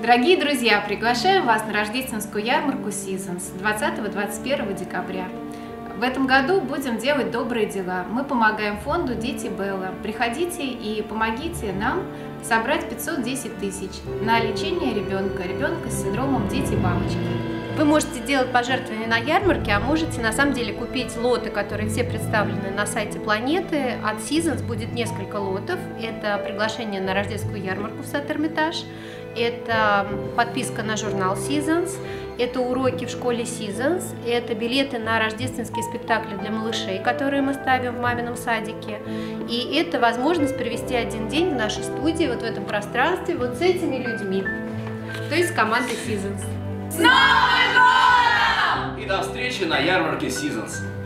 Дорогие друзья, приглашаем вас на рождественскую ярмарку Seasons 20-21 декабря. В этом году будем делать добрые дела. Мы помогаем фонду «Дети Белла». Приходите и помогите нам собрать 510 тысяч на лечение ребенка, ребенка с синдромом «Дети-бабочки». Вы можете делать пожертвования на ярмарке, а можете на самом деле купить лоты, которые все представлены на сайте Планеты. От Seasons будет несколько лотов. Это приглашение на рождественскую ярмарку в Сад-Эрмитаж, это подписка на журнал Seasons, это уроки в школе Seasons, это билеты на рождественские спектакли для малышей, которые мы ставим в мамином садике. И это возможность провести один день в нашей студии, вот в этом пространстве, вот с этими людьми, то есть с командой Seasons. И до встречи на ярмарке Seasons.